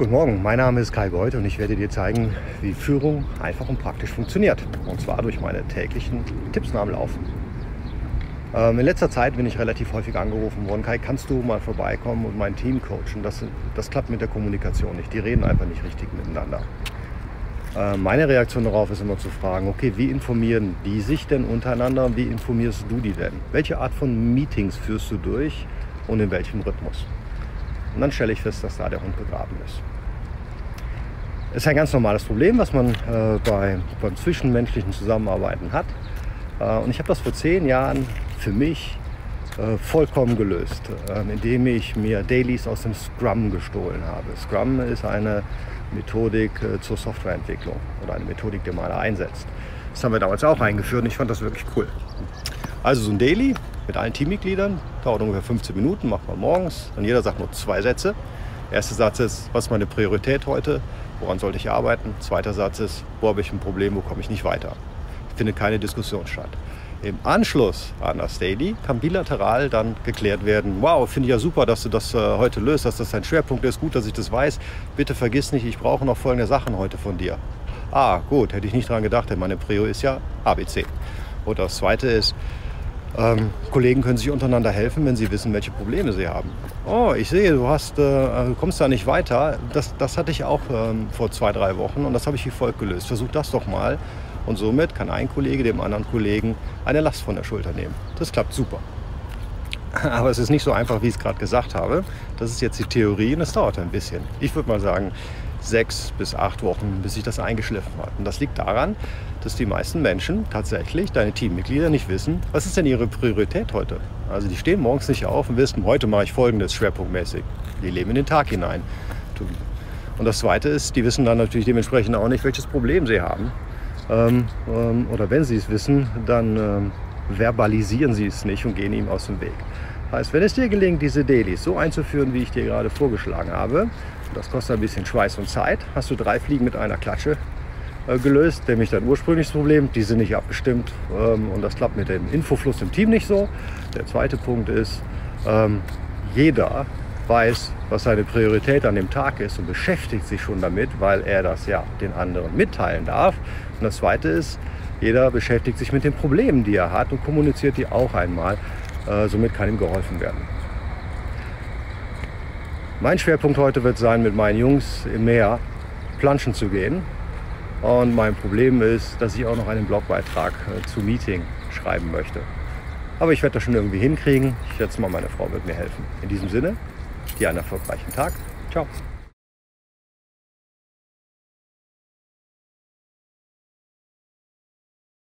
Guten Morgen, mein Name ist Kai Beuth und ich werde dir zeigen, wie Führung einfach und praktisch funktioniert. Und zwar durch meine täglichen Tipps nach dem Laufen. Ähm, in letzter Zeit bin ich relativ häufig angerufen worden, Kai, kannst du mal vorbeikommen und mein Team coachen? Das, das klappt mit der Kommunikation nicht. Die reden einfach nicht richtig miteinander. Äh, meine Reaktion darauf ist immer zu fragen, okay, wie informieren die sich denn untereinander und wie informierst du die denn? Welche Art von Meetings führst du durch und in welchem Rhythmus? Und dann stelle ich fest, dass da der Hund begraben ist. Ist ein ganz normales Problem, was man äh, bei, beim zwischenmenschlichen Zusammenarbeiten hat. Äh, und ich habe das vor zehn Jahren für mich äh, vollkommen gelöst, äh, indem ich mir Dailies aus dem Scrum gestohlen habe. Scrum ist eine Methodik äh, zur Softwareentwicklung oder eine Methodik, die man da einsetzt. Das haben wir damals auch eingeführt und ich fand das wirklich cool. Also so ein Daily mit allen Teammitgliedern, dauert ungefähr 15 Minuten, macht man morgens. Und jeder sagt nur zwei Sätze. Der erste Satz ist, was ist meine Priorität heute? Woran sollte ich arbeiten? Zweiter Satz ist, wo habe ich ein Problem, wo komme ich nicht weiter? Findet keine Diskussion statt. Im Anschluss an das Daily kann bilateral dann geklärt werden, wow, finde ich ja super, dass du das äh, heute löst, dass das dein Schwerpunkt ist, gut, dass ich das weiß. Bitte vergiss nicht, ich brauche noch folgende Sachen heute von dir. Ah, gut, hätte ich nicht daran gedacht, denn meine Prio ist ja ABC. Und das zweite ist, ähm, Kollegen können sich untereinander helfen, wenn sie wissen, welche Probleme sie haben. Oh, ich sehe, du hast, äh, kommst da nicht weiter. Das, das hatte ich auch ähm, vor zwei, drei Wochen und das habe ich wie folgt gelöst. Versuch das doch mal. Und somit kann ein Kollege dem anderen Kollegen eine Last von der Schulter nehmen. Das klappt super. Aber es ist nicht so einfach, wie ich es gerade gesagt habe. Das ist jetzt die Theorie und es dauert ein bisschen. Ich würde mal sagen, sechs bis acht Wochen, bis sich das eingeschliffen hat. Und das liegt daran, dass die meisten Menschen tatsächlich, deine Teammitglieder, nicht wissen, was ist denn ihre Priorität heute. Also die stehen morgens nicht auf und wissen, heute mache ich folgendes schwerpunktmäßig. Die leben in den Tag hinein. Und das Zweite ist, die wissen dann natürlich dementsprechend auch nicht, welches Problem sie haben. Ähm, ähm, oder wenn sie es wissen, dann ähm, verbalisieren sie es nicht und gehen ihm aus dem Weg. Heißt, wenn es dir gelingt, diese Dailies so einzuführen, wie ich dir gerade vorgeschlagen habe, das kostet ein bisschen Schweiß und Zeit, hast du drei Fliegen mit einer Klatsche äh, gelöst, nämlich dein ursprüngliches Problem, die sind nicht abgestimmt ähm, und das klappt mit dem Infofluss im Team nicht so. Der zweite Punkt ist, ähm, jeder weiß, was seine Priorität an dem Tag ist und beschäftigt sich schon damit, weil er das ja den anderen mitteilen darf. Und das zweite ist, jeder beschäftigt sich mit den Problemen, die er hat und kommuniziert die auch einmal. Äh, somit kann ihm geholfen werden. Mein Schwerpunkt heute wird sein, mit meinen Jungs im Meer planschen zu gehen. Und mein Problem ist, dass ich auch noch einen Blogbeitrag äh, zu Meeting schreiben möchte. Aber ich werde das schon irgendwie hinkriegen. Ich schätze mal, meine Frau wird mir helfen. In diesem Sinne, dir einen erfolgreichen Tag. Ciao.